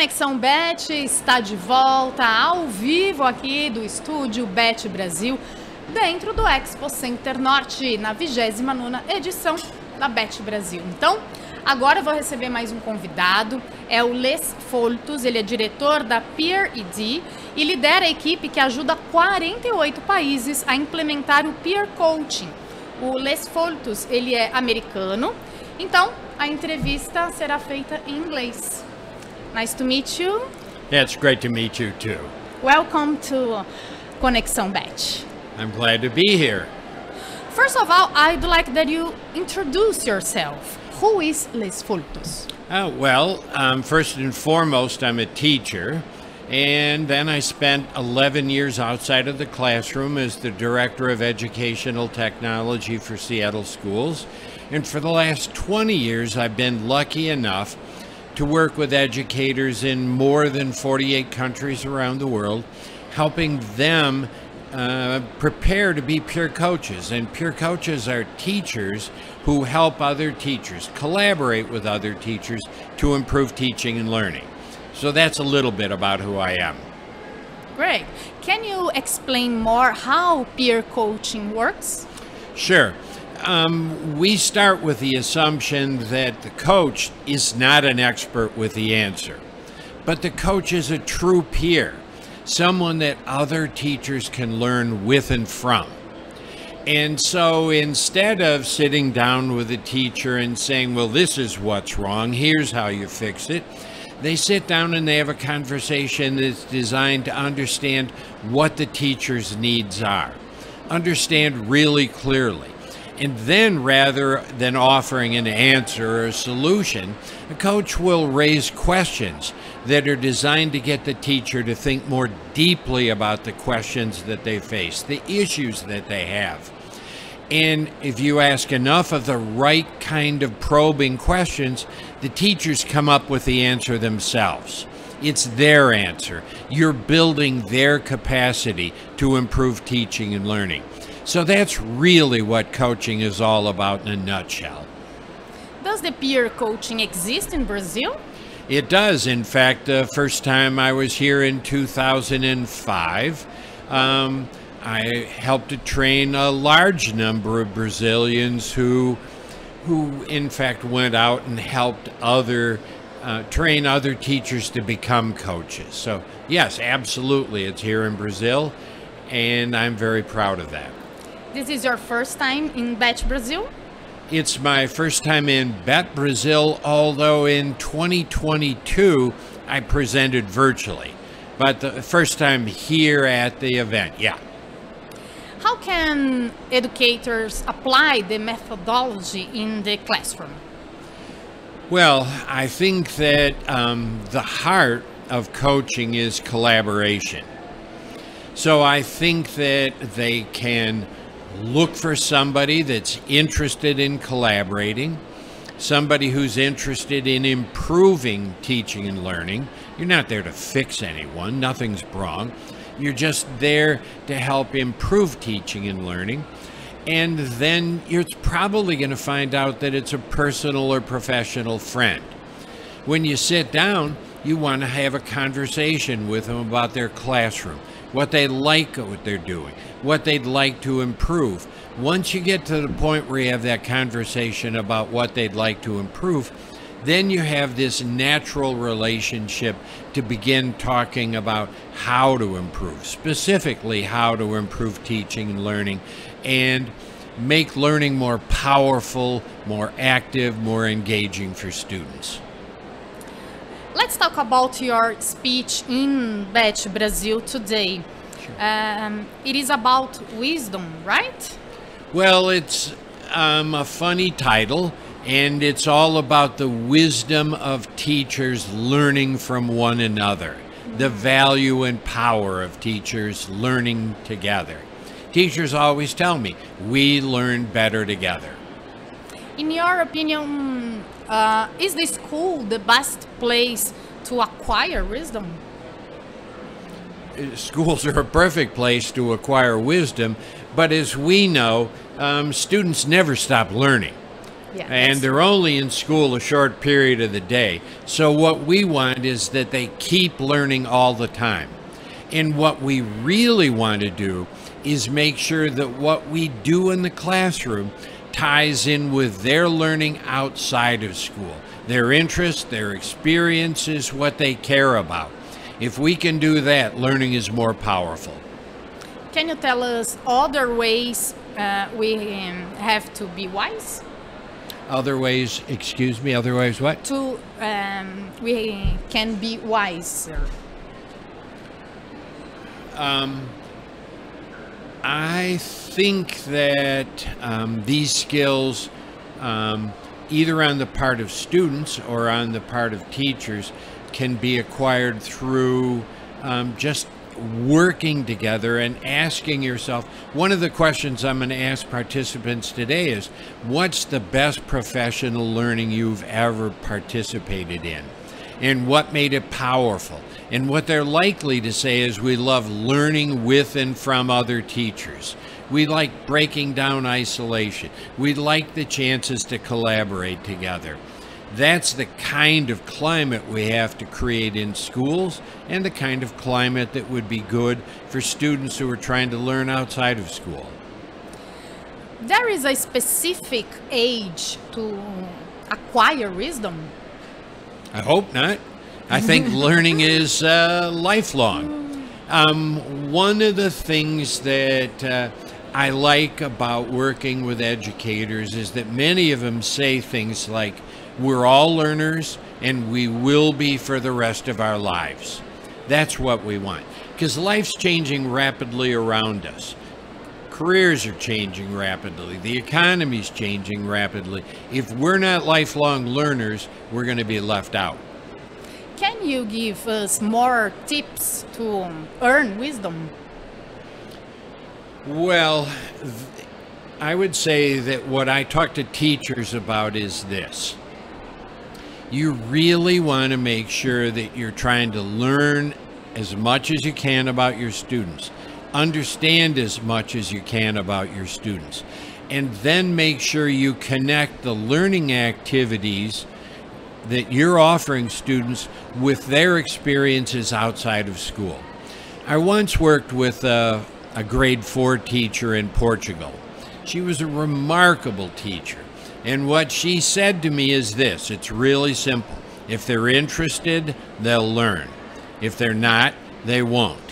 Conexão Bet está de volta ao vivo aqui do estúdio Bet Brasil, dentro do Expo Center Norte, na 29ª edição da Bet Brasil. Então, agora eu vou receber mais um convidado, é o Les Foltos, ele é diretor da Peer ED e lidera a equipe que ajuda 48 países a implementar o Peer Coaching. O Les Foltos, ele é americano, então a entrevista será feita em inglês. Nice to meet you. Yeah, it's great to meet you too. Welcome to Conexão Bett. I'm glad to be here. First of all, I'd like that you introduce yourself. Who is Les Foltos? Uh, well, um, first and foremost, I'm a teacher. And then I spent 11 years outside of the classroom as the Director of Educational Technology for Seattle Schools. And for the last 20 years, I've been lucky enough to work with educators in more than 48 countries around the world, helping them uh, prepare to be peer coaches. And peer coaches are teachers who help other teachers, collaborate with other teachers to improve teaching and learning. So that's a little bit about who I am. Great. Can you explain more how peer coaching works? Sure. Um, we start with the assumption that the coach is not an expert with the answer, but the coach is a true peer, someone that other teachers can learn with and from. And so instead of sitting down with a teacher and saying, well, this is what's wrong, here's how you fix it, they sit down and they have a conversation that's designed to understand what the teacher's needs are, understand really clearly and then, rather than offering an answer or a solution, a coach will raise questions that are designed to get the teacher to think more deeply about the questions that they face, the issues that they have. And if you ask enough of the right kind of probing questions, the teachers come up with the answer themselves. It's their answer. You're building their capacity to improve teaching and learning. So that's really what coaching is all about in a nutshell. Does the peer coaching exist in Brazil? It does. In fact, the first time I was here in 2005, um, I helped to train a large number of Brazilians who, who in fact went out and helped other uh, train other teachers to become coaches. So yes, absolutely, it's here in Brazil, and I'm very proud of that. This is your first time in Bett Brazil? It's my first time in Bett Brazil, although in 2022 I presented virtually. But the first time here at the event, yeah. How can educators apply the methodology in the classroom? Well, I think that um, the heart of coaching is collaboration. So I think that they can look for somebody that's interested in collaborating, somebody who's interested in improving teaching and learning. You're not there to fix anyone, nothing's wrong. You're just there to help improve teaching and learning. And then you're probably going to find out that it's a personal or professional friend. When you sit down, you want to have a conversation with them about their classroom, what they like what they're doing, what they'd like to improve. Once you get to the point where you have that conversation about what they'd like to improve, then you have this natural relationship to begin talking about how to improve, specifically how to improve teaching and learning, and make learning more powerful, more active, more engaging for students. Let's talk about your speech in Bett Brazil today. Um, it is about wisdom, right? Well, it's um, a funny title, and it's all about the wisdom of teachers learning from one another, the value and power of teachers learning together. Teachers always tell me, we learn better together. In your opinion, uh, is the school the best place to acquire wisdom? Schools are a perfect place to acquire wisdom, but as we know, um, students never stop learning. Yeah, and they're only in school a short period of the day. So what we want is that they keep learning all the time. And what we really want to do is make sure that what we do in the classroom ties in with their learning outside of school, their interests, their experiences, what they care about. If we can do that, learning is more powerful. Can you tell us other ways uh, we um, have to be wise? Other ways, excuse me, other ways what? To um, we can be wiser. I think that um, these skills, um, either on the part of students or on the part of teachers, can be acquired through um, just working together and asking yourself. One of the questions I'm going to ask participants today is what's the best professional learning you've ever participated in? And what made it powerful. And what they're likely to say is we love learning with and from other teachers. We like breaking down isolation. We like the chances to collaborate together. That's the kind of climate we have to create in schools and the kind of climate that would be good for students who are trying to learn outside of school. There is a specific age to acquire wisdom. I hope not. I think learning is uh, lifelong. Um, one of the things that uh, I like about working with educators is that many of them say things like, We're all learners and we will be for the rest of our lives. That's what we want. Because life's changing rapidly around us careers are changing rapidly. The economy's changing rapidly. If we're not lifelong learners, we're going to be left out. Can you give us more tips to earn wisdom? Well, I would say that what I talk to teachers about is this. You really want to make sure that you're trying to learn as much as you can about your students, understand as much as you can about your students, and then make sure you connect the learning activities that you're offering students with their experiences outside of school. I once worked with a, a grade four teacher in Portugal. She was a remarkable teacher. And what she said to me is this it's really simple. If they're interested, they'll learn. If they're not, they won't.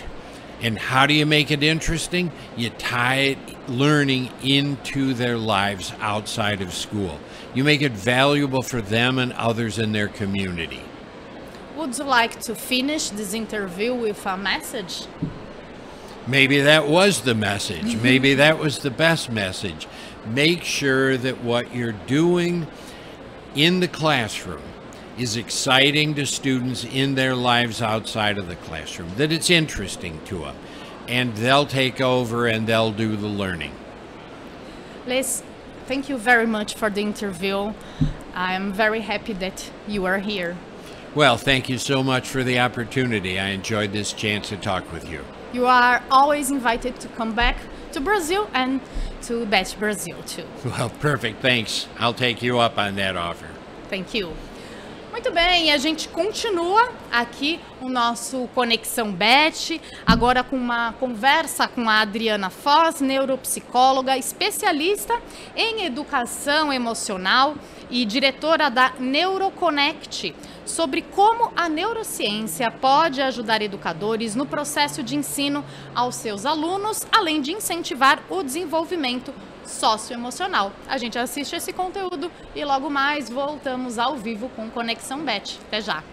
And how do you make it interesting? You tie it, learning into their lives outside of school. You make it valuable for them and others in their community. Would you like to finish this interview with a message? Maybe that was the message. Maybe that was the best message. Make sure that what you're doing in the classroom is exciting to students in their lives outside of the classroom, that it's interesting to them, and they'll take over and they'll do the learning. Les, thank you very much for the interview. I'm very happy that you are here. Well, thank you so much for the opportunity. I enjoyed this chance to talk with you. You are always invited to come back to Brazil and to Bett Brazil too. Well, perfect. Thanks. I'll take you up on that offer. Thank you. Muito bem, a gente continua aqui o nosso Conexão Bet, agora com uma conversa com a Adriana Foz, neuropsicóloga, especialista em educação emocional e diretora da Neuroconnect, sobre como a neurociência pode ajudar educadores no processo de ensino aos seus alunos, além de incentivar o desenvolvimento socioemocional. A gente assiste esse conteúdo e logo mais voltamos ao vivo com Conexão Bet. Até já!